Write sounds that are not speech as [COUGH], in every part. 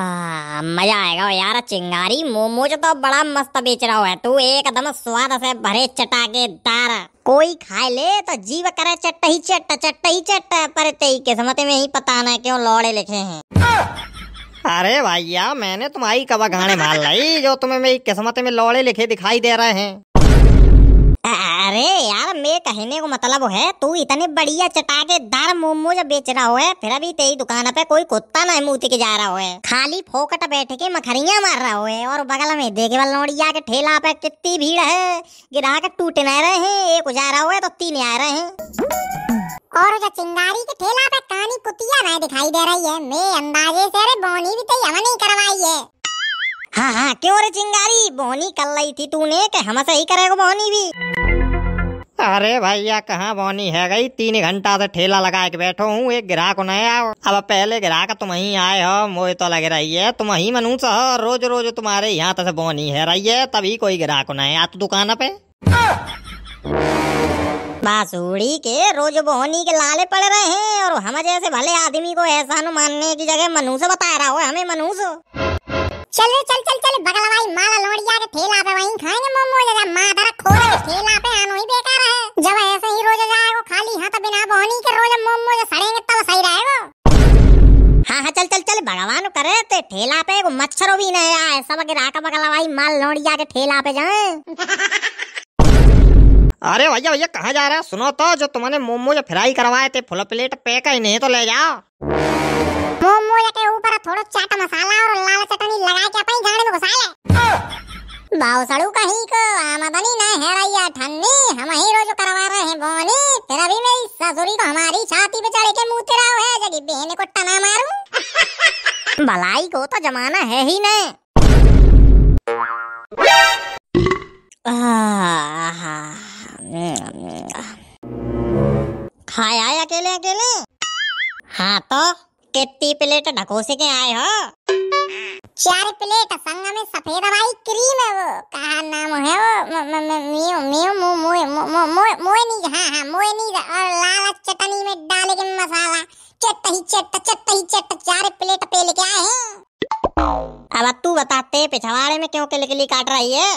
आह, मज़ा आएगा यार चिंगारी मोमोज तो बड़ा मस्त बेच रहा है। तू एकदम स्वाद से भरे चटाकेदार कोई खाए ले तो जीव करे चट्ट ही चट्ट चट्ट ही चट्ट पर तेई किस्मत में ही पता नहीं क्यों लौड़े लिखे हैं। अरे भैया मैंने तुम्हारी कबा गाने मार लाई जो तुम्हें मेरी किस्मत में लौड़े लिखे दिखाई दे रहे हैं। अरे यार मेरे कहने को मतलब है, तू इतने बढ़िया चटाकेदार मोमोज बेच रहा है फिर अभी तेरी दुकान पे कोई कुत्ता नहीं मुँह के जा रहा है खाली फोकट बैठ के मखरिया मार रहा है और बगल में देखे वाल नोड़िया के ठेला पे कितनी भीड़ है, ग्राहक टूटे नहीं रहे हैं, एक जा रहा है तो तीन आ रहे हैं। और जो चिंगारी के ठेला पे कानी कुतिया नहीं दिखाई दे रही है, मैं अंदाजे से अरे बोनी भी तो नहीं करवाई है। हाँ हाँ क्यों रे चिंगारी? बोनी कर रही थी तूने कि हमसे ही करेगा बोनी भी? अरे भैया कहाँ बोनी है गई? तीन घंटा से ठेला लगा के बैठो हूँ एक ग्राहक नहीं आया अब पहले ग्राहक तुम ही आए हो मुझे तो लग रही है। तुम ही मनूस हो रोज रोज तुम्हारे यहाँ से बोनी है रही है तभी कोई ग्राहक नहीं आया तो दुकान पे। बासुड़ी के रोज बोहनी के लाले पड़ रहे हैं और हम जैसे भले आदमी को एहसान मानने की जगह मनुष्य बता रहा हो हमें मनुष्य चल रे चल चल चल। बगल वाली माला लोड़िया के ठेला पे वहीं खाएँगे मोमोज। जब मादर खोरे के ठेला पे आनो ही बेकार है। जब ऐसे ही रोज जाएगा खाली हाथ बिना बोहनी के रोज मोमोज सड़ेंगे तब सही रहेगा। हाँ हाँ चल चल चल। भगवान करे ते ठेला पे एगो मच्छर भी नहीं आए सब गिराक बगल वाली माल लोड़िया के ठेला पे जाए। अरे भैया भैया कहाँ जा रहे हो? सुनो तो जो तुमने मोमोज फ्राई करवाए थे फुल प्लेट पैक ही नहीं तो ले जाओ मोमोज के ऊपर थोड़ा चाट मसाला और लाल चटनी लगा के अपनी गाड़ी में घुसा ले। बाव सड़ू कहीं को आमदनी नहीं है रैया ठन्नी। हम ही रोज करवा रहे हैं बोनी। फिर अभी मेरी ससुरी को हमारी छाती पे चढ़ के मुँह तेरा है, जगी बहन को टना मारूं। भलाई को तो जमाना है ही नहीं खाया अकेले अकेले हाँ तो? कितनी प्लेट ढकोसे के आए हो चार प्लेट संग में सफ़ेद वाली क्रीम है वो कहा नाम है वो म- म- म- मियो मियो मो मो मो मोए मोए नहीं हाँ हाँ मोए नहीं और लाल चटनी में डाले के मसाला चट ही चट चट ही चट चार प्लेट पे लेके आए हैं अब तू बताते पिछवाड़े में क्यों किलकिली काट रही है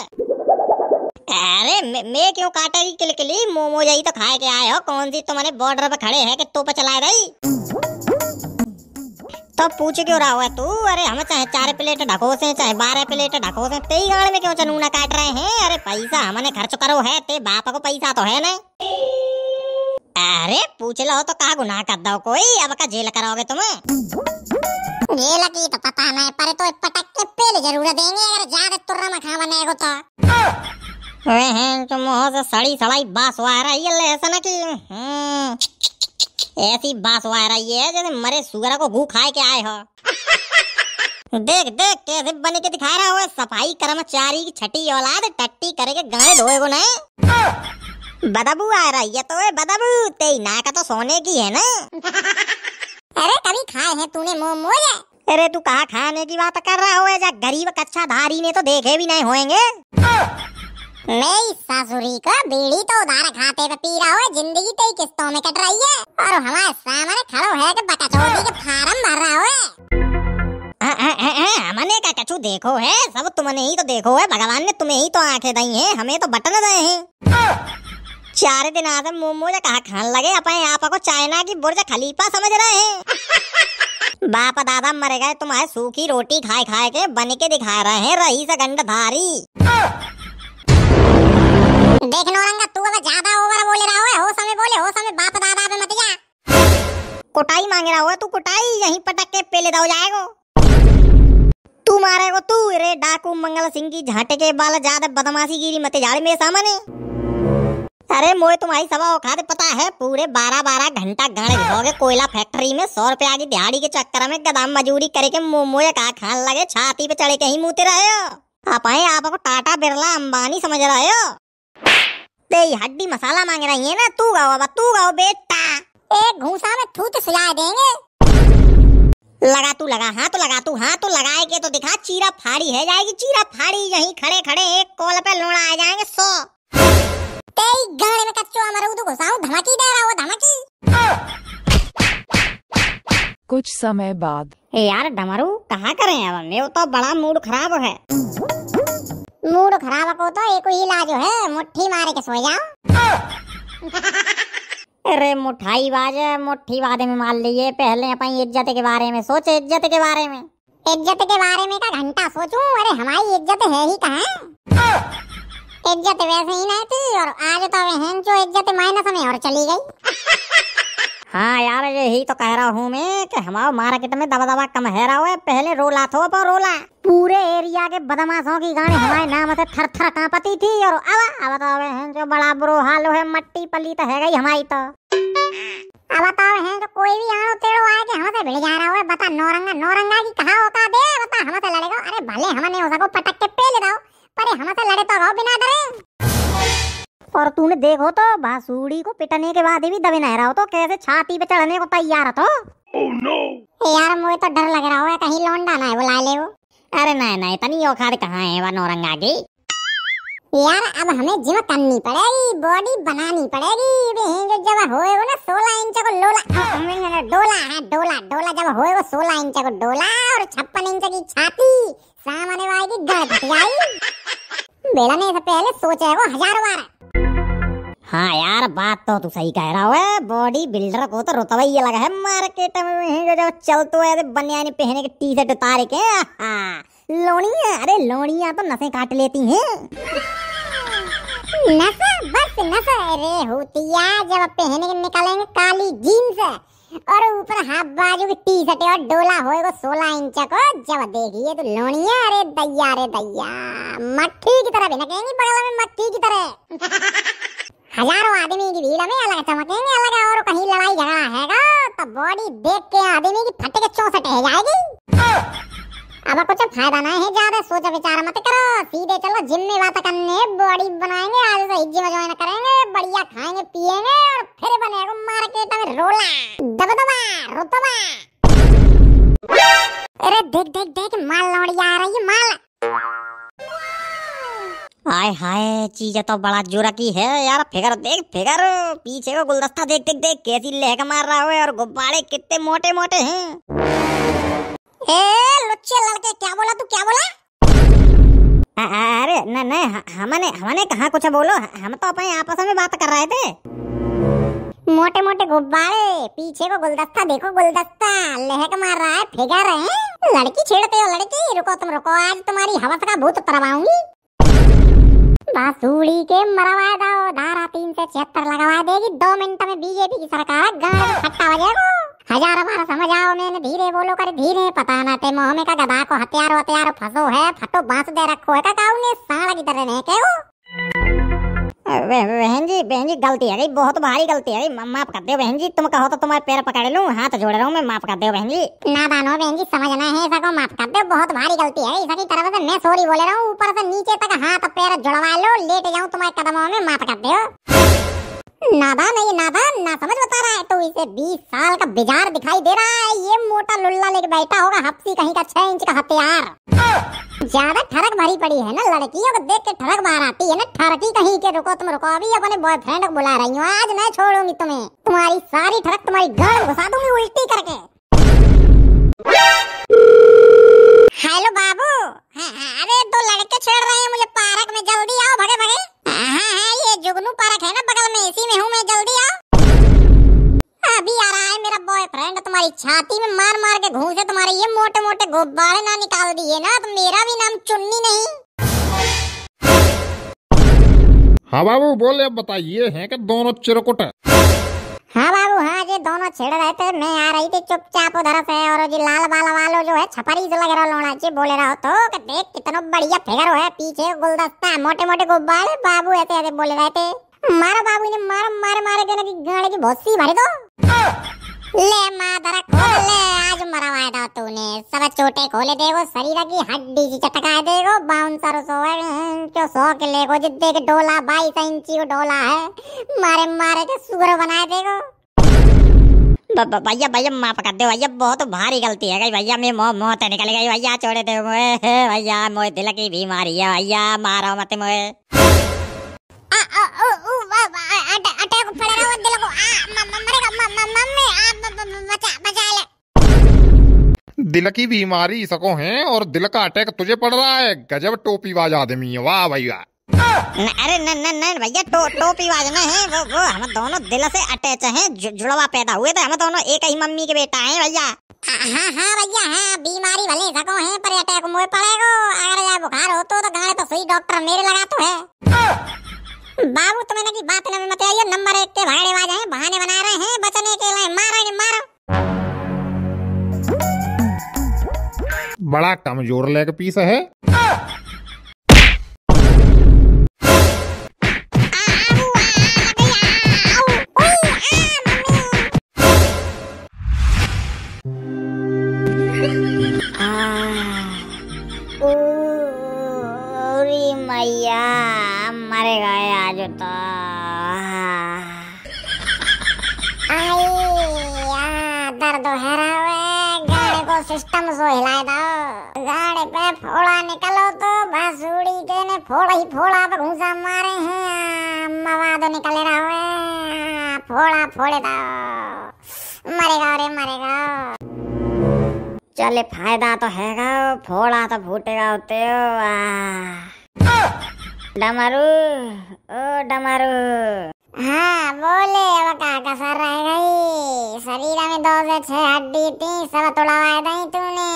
अरे मैं मैं क्यों काट रही किलकिली मोमो यही तो खाए के आए हो कौन सी तुम्हारे बॉर्डर पे खड़े हैं कि तो पे चला रही तो पूछ क्यों रहा है तू? अरे हम चाहे चार प्लेट ढकोसे चाहे बारह प्लेट ढकोसे तेरी गाड़ में क्यों चनूना काट रहे हैं? अरे पैसा हमने खर्च करो है ते बाप को पैसा तो है ना। अरे पूछ लो तो कहा गुनाह कर दो कोई अब का जेल कराओगे तुम्हें। ये लगी तो पता नहीं पर तो पटक के पहले ज़रूर देंगे अगर ज़्यादा तुर्रा मखा बनेगा तो वे मुँह से सड़ी सड़ाई बास आ रही है ऐसा ना कि हम्म, ऐसी बास आ रही है जैसे मरे सुअर को घू खाए के आए हो। देख देख कैसे बने के दिखा रहा हो सफ़ाई कर्मचारी की छठी औलाद टट्टी करे के धोए को नहीं बदबू आ रही है तो बदबू तेरी नाक तो सोने की है ना। अरे कभी खाए हैं तूने मोमोज अरे तू कहा खाने की बात कर रहा हो जा गरीब कच्चा धारी ने तो देखे भी नहीं होंगे मेरी ससुरी का बीड़ी तो उधार खाते पे पी रहा हो ज़िंदगी तेरी किस्तों में कट रही है। और हमारे सामने खड़ो है कि बकचोदी के फार्म भर रहा हो हमने का कछु देखो है? सब तुमने ही तो देखो है। भगवान ने तुम्हें ही तो आँखें दी हैं। हमें तो बटन दे हैं। चार दिन आदम मोमोज कहा खान लगे, अपने आप को चाइना की बुर्ज खलीफा समझ रहे हैं। बाप दादा मर गए, तुम्हारे सूखी रोटी खाए खाए के बन के दिखा रहे हैं रही से गंडधारी देख नौरंगा तू अगर ज़्यादा ओवर बोले रहा है हो समय बोले, हो समय बाप दादा पे मत जा। कुटाई मांग रहा हो तू, कुटाई, यहीं पटक के पेले दो जाएगो। तू मारेगो तू, रे डाकू मंगल सिंह की झाटे के बाल ज़्यादा बदमाशी गिरी मत झाड़ मेरे सामने। अरे मोए तुम्हारी सभा औकात पता है, पूरे बारह बारह घंटा गाड़े घिसोगे कोयला फैक्ट्री में, सौ रुपया की दिहाड़ी के चक्कर में गदाम मजूरी करे के मोमोए का खान लगे, छाती पे चढ़े के ही मुँहते रहे हो। आप आपको टाटा बिरला अंबानी समझ रहे हो? तेरी हड्डी मसाला मांग रही है ना तू गाओ अब तू गाओ बेटा एक घूसा में थूत सुझा देंगे लगा तू लगा हाँ तो लगा तू हाँ तो लगाए के तो दिखा चीरा फाड़ी है जाएगी चीरा फाड़ी यहीं खड़े खड़े एक कॉल पे लोड़ा आ जाएँगे सौ तेरी गाड़ी में कच्चो अमरूद घुसाऊं धमकी दे रहा हो धमकी कुछ समय बाद। यार डमरू कहा करें अब मेरे तो बड़ा मूड खराब है मूड खराब को तो एक इलाज है, मुट्ठी मारे के सो जाओ। अरे मुठाई बाज मुठी वादे में मान लिए पहले अपनी इज़्ज़त के बारे में सोचे, इज़्ज़त के बारे में। इज़्ज़त के बारे में का घंटा सोचूं? अरे हमारी इज़्ज़त है ही कहाँ? इज़्ज़त वैसे ही नहीं थी और आज तो बहन जो इज़्ज़त माइनस में और चली गई। हाँ यार यही तो कह रहा हूँ मैं कि हमारा मार्केट में दबा दबा कम है रहा है। पहले रोला थो पर रोला। पूरे एरिया के बदमाशों की गाड़ी हमारे नाम से थर थर कांपती थी और अब अब तो बहन जो बड़ा बुरो हाल है मट्टी पली तो है गई हमारी तो। अब बताओ है जो कोई भी आड़ो तेड़ो आए के हमसे भिड़ जा रहा है बता नौरंगा नौरंगा की कहा होता दे बता हमसे लड़ेगा। अरे भले हमने हो सको पटक के पे ले दाओ पर हमसे लड़े तो रहो बिना डरे। और तूने देखो तो बांसुड़ी को पिटने के बाद भी दबे नहीं रहा हो तो कैसे छाती पे चढ़ने को तैयार तो? यार मुझे तो डर लग रहा है कहीं लौंडा ना है बुला ले वो। अरे नहीं नहीं तनी औखाड़ कहाँ है वह नौरंगा की यार अब हमें जिम करनी पड़ेगी बॉडी बनानी पड़ेगी। जो जब होएगा ना सोलह इंच को लोला। डोला है डोला डोला जब होएगा सोलह इंच को डोला और छप्पन इंच की छाती। सामने वाली की गड़ जाएगी बेला ने इससे पहले सोचा है वो हज़ार बार हाँ। यार बात तो तू सही कह रहा है बॉडी बिल्डर को तो रुतबा ही लगा है मार्केट में जो जो चलतो है बनियानी पहने के टी शर्ट उतार के हाँ लोनिया अरे लोनिया तो नसें काट लेती हैं। नशा बस नशा अरे होतिया जब पहने के निकालेंगे काली जीन्स और ऊपर हाफ़ बाजू की टी शर्ट और डोला होएगा सोलह इंच को। जब देखिए तो लोनिया अरे दैया अरे दैया। मट्ठी की तरह भी ना कहेंगी बगल में मट्ठी की तरह। [LAUGHS] हज़ारों आदमी की भीड़ में अलग चमकेंगे अलग और कहीं लड़ाई झगड़ा हैगा तो बॉडी देख के आदमी की फटे के चौसठ है जाएगी। अब कुछ फ़ायदा नहीं है ज़्यादा, सोच विचार मत करो। सीधे चलो जिम में बात करने बॉडी बनाएँगे, आज से जिम ज्वाइन करेंगे, बढ़िया खाएँगे, पिएँगे और फिर बनेगा मार्केट में रोला दबदबा, रुतबा। अरे देख देख देख, माल लौड़ी आ रही है, माल। हाय हाय, चीज़ तो बड़ा जोरा की है यार, फिगर देख, फिगर। पीछे का गुलदस्ता देख देख देख, कैसी लहक मार रहा है और गुब्बारे कितने मोटे मोटे हैं। ए, लुच्चे लड़के, क्या बोला तू, क्या बोला? अरे, न न हमने हमने कहा कुछ बोलो? हम तो अपने आपस में बात कर रहे थे। मोटे मोटे गुब्बारे, पीछे को गुलदस्ता, देखो गुलदस्ता, लहक मार रहा है फिगर है। लड़की छेड़ते हो, लड़की, रुको तुम, रुको, आज तुम्हारी हवस का भूत परवाऊँगी बांसुड़ी के मरवा दो, धारा तीन से छिहत्तर लगवा देगी, दो मिनट में बीजेपी की सरकार में खट्टा बजेगा। हज़ार बार समझाओ मैंने धीरे बोलो कर धीरे। पता ना ते मोह में का गधा को हथियारो हथियारो फंसो है। फटो बाँस दे रखो है। का काऊ ने साड़ की तरह नहीं के बहन जी बहन जी गलती है गई बहुत भारी गलती है गई। माफ़ कर दो बहन जी तुम कहो तो तुम्हारे पैर पकड़ लूँ हाथ जोड़ रहा हूँ मैं माफ़ कर दो बहन जी। नादान हो बहन जी समझना है ऐसा को माफ़ कर दो बहुत भारी गलती है ऐसा की तरफ़ से मैं सॉरी बोले रहा हूँ ऊपर से नीचे तक हाथ पैर जुड़वा लो लेट जाऊँ तुम्हारे कदमों में माफ़ कर दो नादान है ये नादान ना समझ बता रहा है। तो इसे बीस साल का बिजार दिखाई दे रहा है। ये मोटा लुल्ला लेके बैठा होगा हफ्सी कहीं का छह इंच का हथियार। ज़्यादा ठरक भरी पड़ी है ना लड़कियों को देख के ठरक बाहर आती है ना। ठरकी कहीं के रुको तुम रुको। अभी अपने बॉयफ्रेंड को बुला रही हूँ। आज मैं छोड़ूँगी तुम्हें। तुम्हारी सारी ठरक तुम्हारी गाड़ घुसा दूँगी उल्टी करके। हेलो बाबू। हाँ, हाँ, अरे दो लड़के छेड़ रहे हैं मुझे पार्क में। जल्दी आओ भगे भगे। हाँ हाँ। जुगनू पार्क है ना बगल में इसी में हूँ मैं जल्दी आओ। अभी आ रहा है मेरा बॉयफ्रेंड तुम्हारी छाती में मार मार के घूसे तुम्हारे ये मोटे मोटे गुब्बारे ना निकाल दिए ना तो मेरा भी नाम चुन्नी नहीं। हाँ बाबू बोले अब बताइए हैं कि दोनों चिरकुट? हाँ हाँ ये दोनों छेड़ रहे थे। मैं आ रही थी चुपचाप उधर से, और जी लाल बाला वालो जो है, छपरी से लग रहा लोना जी, बोले रहो तो कि देख कितना बढ़िया फिगर है पीछे गुलदस्ता, मोटे मोटे गुब्बारे, बाबू ऐसे ऐसे बोले रहे थे। मारो बाबू ने मारो, मारे मारे, के ना की गाड़ी की भोसी भरी दो। ले मादर ले, आज मरवाए दो तूने। सब चोटे खोले देगो शरीर की हड्डी सी चटकाए देगो बाउंसर सो जो सौ के लेगो जिद्दे के डोला, बाईस इंची को डोला है। मारे मारे के सुगर बनाए ब- भैया भैया माफ़ कर दो भैया बहुत भारी गलती है गई भैया मैं मोह मोह तो निकल गई भैया छोड़ दो मोए भैया मोए दिल की बीमारी है भैया मारो मत मोए पड़े रहो दिल को मम्मी बचा बचा ले। दिल बीमारी सको है और दिल का अटैक तुझे पड़ रहा है गजब टोपीबाज आदमी है वाह भैया। न, अरे न न न भैया टो टोपी वाजना है वो वो हम दोनों दिल से अटैच हैं जु, जुड़वा पैदा हुए थे हम दोनों एक ही मम्मी के बेटा हैं भैया। हाँ हाँ भैया हाँ बीमारी भले सको है पर अटैक मुझे पड़ेगो अगर यार बुखार हो तो, तो गाड़े तो सुई डॉक्टर मेरे लगा तो है। बाबू तुम्हें की बात न मत आइयो नंबर एक के भाड़े बाज हैं बहाने बना रहे हैं बचने के लिए मारो इन्हें मारो। बड़ा कमज़ोर लेग पीस है। तो आ दर्द है गाड़े को सिस्टम सो हिलाए दो गाड़े पे फोड़ा निकलो तो भसूड़ी के ने फोड़ा ही फोड़ा पे घूसा मारे हैं मवाद निकले रहे फोड़ा फोड़े दो मरेगा रे मरेगा चले फ़ायदा तो हैगा फोड़ा तो फूटेगा होते हो आ। डमरू ओ डमरू हाँ बोले अब का कसर रह गई। शरीर में दो से छह हड्डी थी सब तोड़वा दई तूने।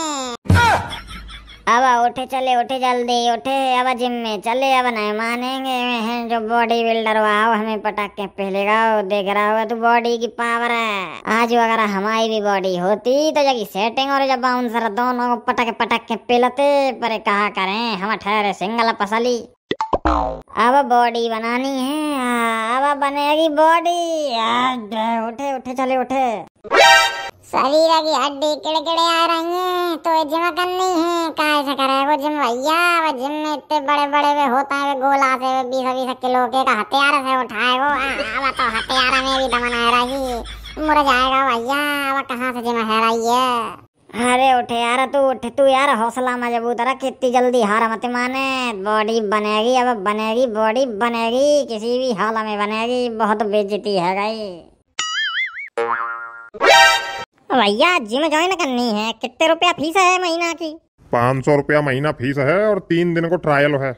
अब उठे चले उठे जल्दी उठे। अब जिम में चले अब नहीं मानेंगे। हैं जो बॉडी बिल्डर हो हमें पटक के पहलेगा वो देख रहा होगा तू बॉडी की पावर है। आज अगर हमारी भी बॉडी होती तो जगी सेटिंग और जब बाउंसर दोनों को पटक पटक के पिलते पर कहा करें? हम ठहरे सिंगल पसली। अब बॉडी बनानी है। अब बनेगी बॉडी। उठे उठे, चले, उठे। शरीर की हड्डी किड़किड़े आ रही हैं तो ये जिम करनी है। कैसे करे वो जिम भैया? वो जिम में इतने बड़े बड़े वे होता है, वे गोला से वे बीस बीस किलो के का हथियार से उठाए वो। अब तो हथियार में भी दमन है रही। मुड़ जाएगा भैया, अब कहाँ से जिम है रही है? अरे उठे यार तू उठ तू यार हौसला मज़बूत रख इतनी जल्दी हार मत माने। बॉडी बनेगी अब बनेगी बॉडी बनेगी किसी भी हाल में बनेगी बहुत बेजती है गई। भैया जिम ज्वाइन करनी है कितने रुपया फ़ीस है महीना की? पाँच सौ रुपया महीना फ़ीस है और तीन दिन को ट्रायल है।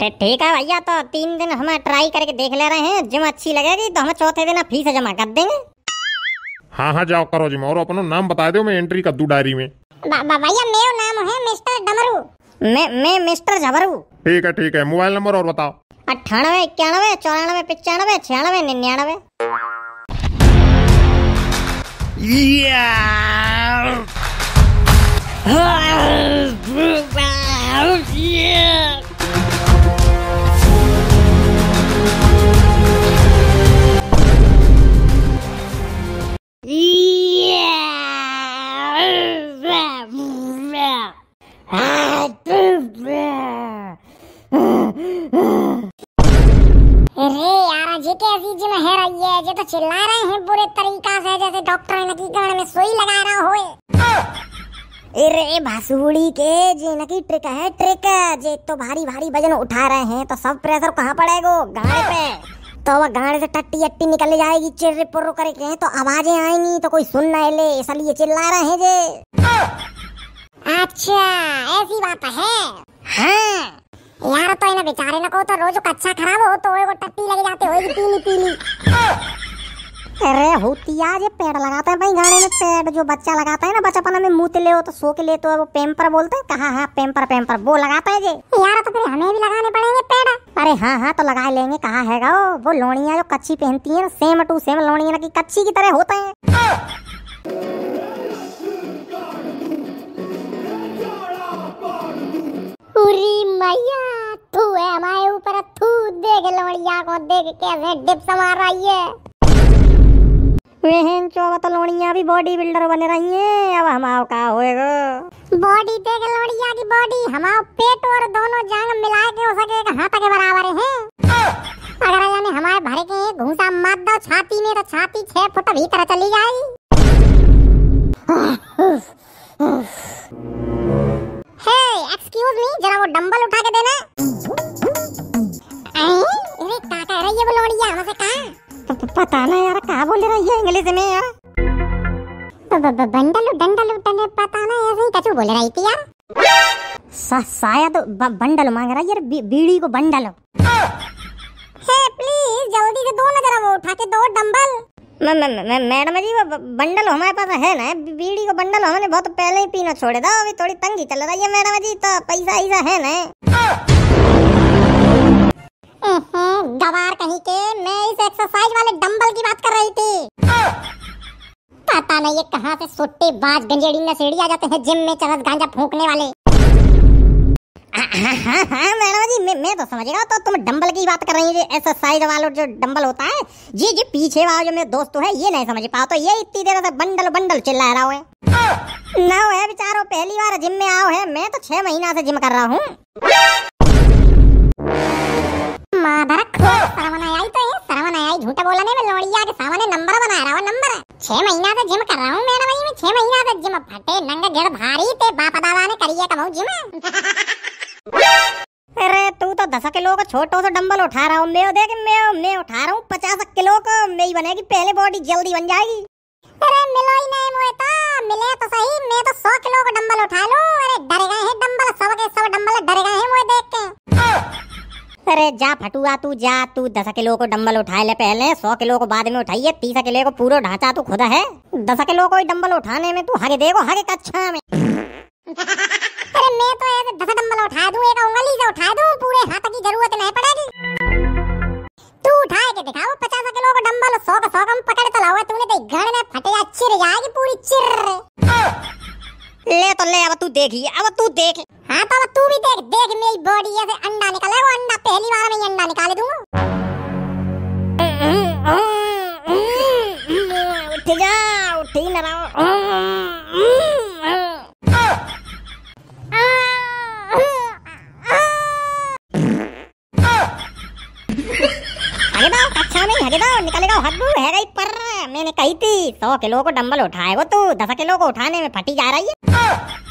ठीक है भैया तो तीन दिन हम ट्राई करके देख ले रहे हैं जिम अच्छी लगेगी तो हम चौथे दिन फ़ीस जमा कर देंगे। हाँ हाँ जाओ करो जी और अपना नाम बता दो मैं एंट्री कर दूँ डायरी में। भैया मेरा नाम है मिस्टर डमरू। मैं मैं मिस्टर झबरू। ठीक है ठीक है मोबाइल नंबर और बताओ। अट्ठानवे इक्यानवे चौरानवे पचानवे छियानवे निन्यानवे। अरे जी कैसी जिम है रही है, ये तो चिल्ला रहे हैं बुरे तरीका से, जैसे डॉक्टर ने की गण में सुई लगा रहा होए अरे भासुड़ी के जिन की ट्रिक है, ट्रिक। जे तो भारी भारी वज़न उठा रहे हैं तो सब प्रेशर कहाँ पड़ेगा? गाड़े पे। तो वह गाड़ से टट्टी अट्टी निकल जाएगी चिर्रे पुर्र करके। तो आवाज़ें आएँगी तो कोई सुन ना ले इसलिए चिल्ला रहे जे। अच्छा ऐसी बात है। हाँ। यार तो इन्हें बेचारे न को तो रोज कच्चा खराब हो तो वो टट्टी लग जाते होगी पीली पीली। अरे होतिया ये पेड़ लगाते हैं भाई गाड़े में पेड़ जो बच्चा लगाता है ना बचपन में मुँह ले हो तो सो के ले तो वो पेम्पर बोलते हैं। कहाँ हाँ पेम्पर पेम्पर वो लगाता है जी यार तो फिर हमें भी लगाने पड़ेंगे पेड़। अरे हाँ हाँ तो लगा लेंगे कहाँ हैगा वो? वो लोनिया जो कच्ची पहनती है सेम टू सेम लोनिया की कच्ची की तरह होते हैं। मैया तू है हमारे ऊपर तू देख लोड़िया को देख कैसे डिप्स मार रही है। वहन चौबा तो लोनिया भी बॉडी बिल्डर बने रही हैं। अब हमारा का होएगा। बॉडी देख लोड़िया की बॉडी हमारा पेट और दोनों जांग मिला के हो सके एक हाथ के बराबर है। अगर यानी हमारे भरे के घूसा मार दो, छाती में तो छाती छह फुट भीतर चली जाएगी। हे एक्सक्यूज मी जरा वो डंबल उठा के देना। अरे अरे क्या कह रही है वो लोड़िया हमसे कहा? पता ना यार कहा बोल रही है इंग्लिश में यार बंडल डंडल उठने पता ना ऐसे ही कछु बोल रही थी यार सा- शायद बंडल मांग रहा है यार बीड़ी को बंडल हे प्लीज़ जल्दी से दो ना जरा वो उठा के दो डंबल मैडम जी वो बंडल हमारे पास है ना बीड़ी को बंडल हमने बहुत पहले ही पीना छोड़े था अभी थोड़ी तंगी चल रही है मैडम जी तो पैसा ऐसा है ना हम्म, गवार कहीं के, मैं इस एक्सरसाइज वाले डंबल की बात कर रही थी। पता नहीं ये कहाँ से सुट्टे बाज गंजेड़ी नशेड़ी आ जाते हैं जिम में चरस गांजा फूकने वाले। हाँ हाँ हाँ मैडम जी, मैं मैं तो समझ गया तो तुम डंबल की बात कर रही है एक्सरसाइज वाला जो डंबल होता है, जी जी, पीछे वाला जो मेरे दोस्त है, ये नहीं समझ पाओ तो ये इतनी देर से बंडल बंडल चिल्ला रहा है। ना है बेचारो पहली बार जिम में आओ है, मैं तो छह महीना से जिम कर रहा हूँ। आई तो ये शर्म आई। झूठा बोलने में लोड़िया के सामने नंबर बना रहा है नंबर। छह महीना से जिम कर रहा हूँ मैंने भाई मैं छह महीना से जिम। फटे नंगे गिर भारी ते बाप दादा ने करिए कमाऊ जिम। [LAUGHS] अरे तू तो दस किलो का छोटो सा डंबल उठा रहा हूँ। मैं देख मैं मैं उठा रहा हूँ पचास किलो का। मेरी बनेगी पहले बॉडी जल्दी बन जाएगी। अरे मिलो ही नहीं मुझे तो। मिले तो सही मैं तो सौ किलो का डंबल उठा लूँ। अरे डर गए हैं डंबल सब के सब डंबल डर गए हैं मुझे देख के। अरे जा फटुआ तू जा तू दस किलो को डम्बल उठा ले पहले सौ किलो को बाद में उठाइए तीस किलो को पूरा ढांचा तू खुद है। दस किलो को डम्बल उठाने में तू हगे देखो हगे कच्छा में। अरे मैं तो ऐसे दस डंबल उठा दूँ एक उंगली से उठा दूँ पूरे हाथ की ज़रूरत नहीं पड़ेगी। तू उठा के दिखाओ पचास किलो का डंबल सौ का सौ कम पकड़ तो लाओ तूने तो घर में फटे चिर जाएगी पूरी चिर ले तो ले अब तू देखिए अब तू देख। हाँ तो तू भी देख देख मेरी बॉडी ऐसे अंडा निकले वो अंडा पहली बार में अंडा निकाल दूँगा। उठ जा, उठ ही न मैंने कही थी, सौ किलो को डंबल उठाएगा तू, दस किलो को उठाने में फटी जा रही है।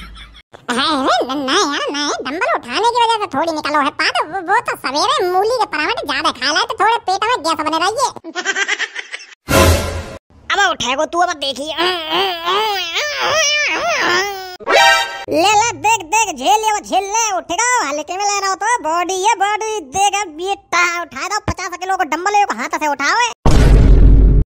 अरे नहीं यार डंबल उठाने की वजह से थोड़ी निकलो है वो, वो तो सवेरे मूली के ज़्यादा खा तो थोड़े पेट में गैस बने रही है अब उठाएगो तू अब देखिए। ले ले देख देख झेल ले वो झेल ले उठेगा में लेना हो तो। बॉडी है बॉडी देख अब ये उठा दो पचास किलो को डंबल हाथ से उठाओ। है।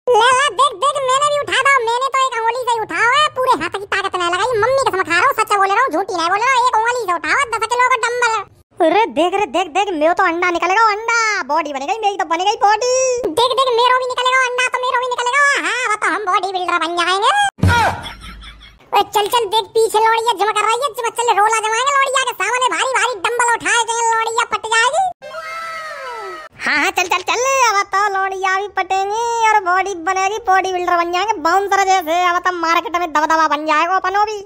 ले ले देख देख मैंने भी उठा था मैंने तो एक उंगली से ही उठाया है पूरे हाथ की ताकत नहीं लगाई मम्मी कसम खा रहा हूँ सच्चा बोल रहा हूँ झूठी नहीं बोल रहा हूँ एक उंगली से उठाया दस किलो का डंबल अरे देख रे देख देख मेरे तो अंडा निकलेगा अंडा बॉडी बनेगी मेरी तो बनेगी बॉडी देख देख मेरो भी निकलेगा अंडा तो मेरो भी निकलेगा हाँ वो तो हम बॉडी बिल्डर बन जाएँगे। ओए चल चल देख पीछे लोड़िया जमा कर रही है जमा चल रोला जमाएँगे लोड़िया के सामने भारी भारी डंबल उठाए गए लोड़िया पट जाएगी। हाँ हाँ चल चल चल। अब तो लोड़िया भी पटेंगी और बॉडी बनेगी बॉडी बिल्डर बन जाएँगे बाउंसर जैसे। अब तो मार्केट में दबदबा बन जाएगा अपनों भी।